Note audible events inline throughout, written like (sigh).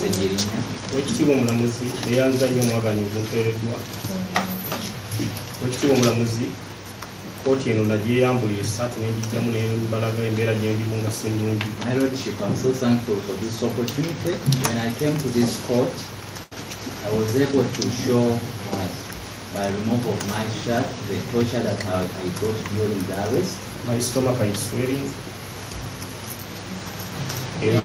message erinnya wekitiibwa omulamuzi eyanza nnyo omwaganyi obunteereddwa wekitiibwa omulamuzi kooti eno nagyeyambulira esatu nenjijjamu nembalaga embeera gyendimu nga si nnungi My Lordship, I'm so thankful for this opportunity. When I came to this court, I was able to show uh, by removal of my shirt the torture that I, I got during the arrest. my stomach is swelling It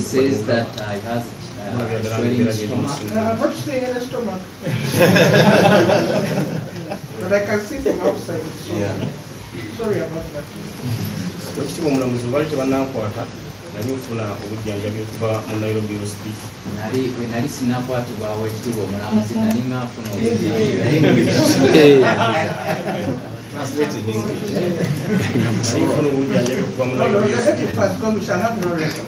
says that I have uh, swelling stomach. I'm not staying in the stomach. (laughs) But I can see from outside. so- Sorry about that. ekitiba omulamuzi baali tebanankwata nali nfuna obujjanjabi okuva mu nairobi hospital Nali bwe nali sinnakwatibwawo ekitiibwa omulamuzi nali obujjanjabi (laughs) (laughs) okuva mu No, no, nairobi let hospital it pass, come, we shall have no record.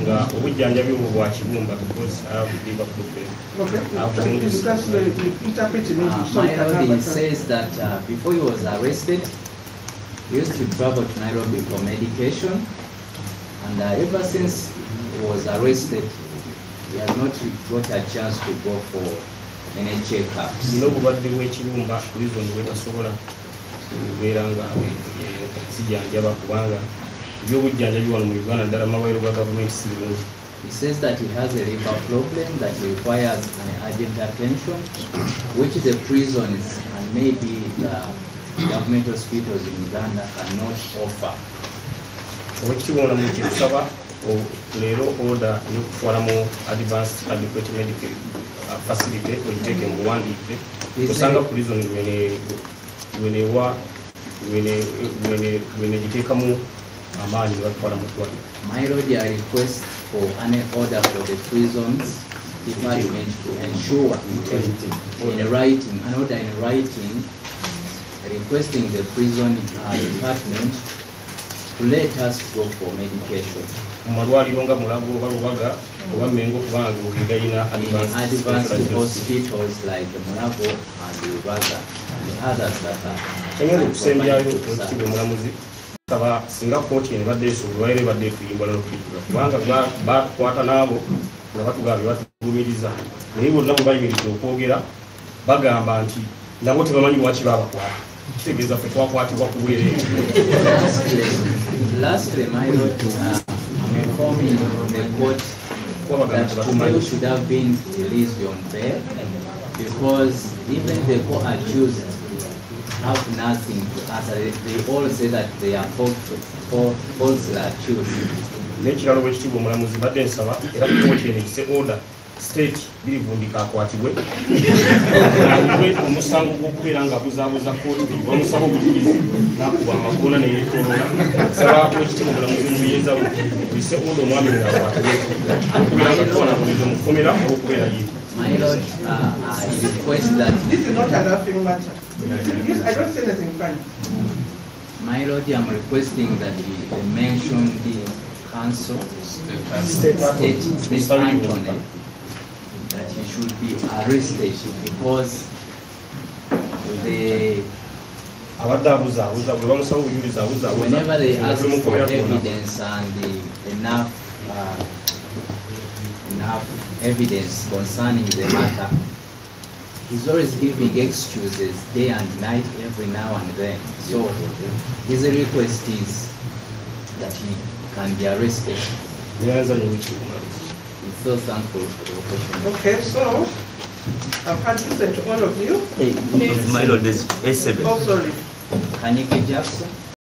nga obujjanjabi obwo bwa kibumba because I have liver problem Okay, you this- can slowly interpret it, Uh, maybe, so you my can lord, have he a- says that uh, before he was arrested, he used to travel to Nairobi for medication. And uh, ever since he was arrested, he has not got a chance to go for any checkups. nina obulwadde bw'ekibumba reason bwe tasobola kubeera nga sijanjaba kubanga ebyobujjanjabi wano mu uganda ddala mabayiro ga gavumenti si birungi He says that he has a liver problem that requires an urgent attention, which the prisons and maybe the government hospitals in Uganda cannot offer. obwekitiibwa omulamu kyetusaba o- leero oda yokutwala mu advanced adequate medical facility ogiteeke mu buwandiike osanga prison lwene- My lord, I request for an order for the prisons department to ensure in writing, an order in writing, requesting the prison uh, department kuleeta stroke for medication mu malwaliro nga mulago oba lubaga oba mengo kubange ogegayina engenda okusembyayo ekitiibwa omulamuzi saba singa kooti enebadde esuubirwayo ebadde etuyimbala n'okuyitula kubanga bakwata n'abo nga batugambye batugumiriza naye bonna bwe bayimiridde okwogera bagamba nti nabo tebamanyi lwaki babakwata kitegeeza ffe twakwatibwa ku bwereere. (laughs) My lord, uh, informing the court that tebatumanyi should have been released on bail because even the co-accused have nothing to answer. They- all say that they are false- accused. order state birivundika akwatibwe awulwe omusango gw'okubeera nga abuzaabuza kooti bamusaba obujulizi nakuba amakoona neyetolola saba bwekitiibwa omulamuzi muyinza bise oda omwami ngaakwatibwe okubeera nga tuwanabuliza omukomera olw'okubeera ye. My lord, uh, I request that, This is not a laughing matter. I don't say anything funny. my lord, I'm requesting that the the mention the council, State state, state state, state, state, state, state, state, state, state, state, state, abadde abuzaabuza bwe bamusaba obujulizi abuzaabuza Whenever they ask for evidence and the enough, uh, enough evidence concerning the matter, he's always giving excuses day and night, every now and then. So his request is that he can be arrested. Nyanza nyewekitiibwa omulamuzi so thankful for the opportunity. Okay, so I've had listened to all of you. My lord, there's A7. Oh, sorry. Kanyike Jackson,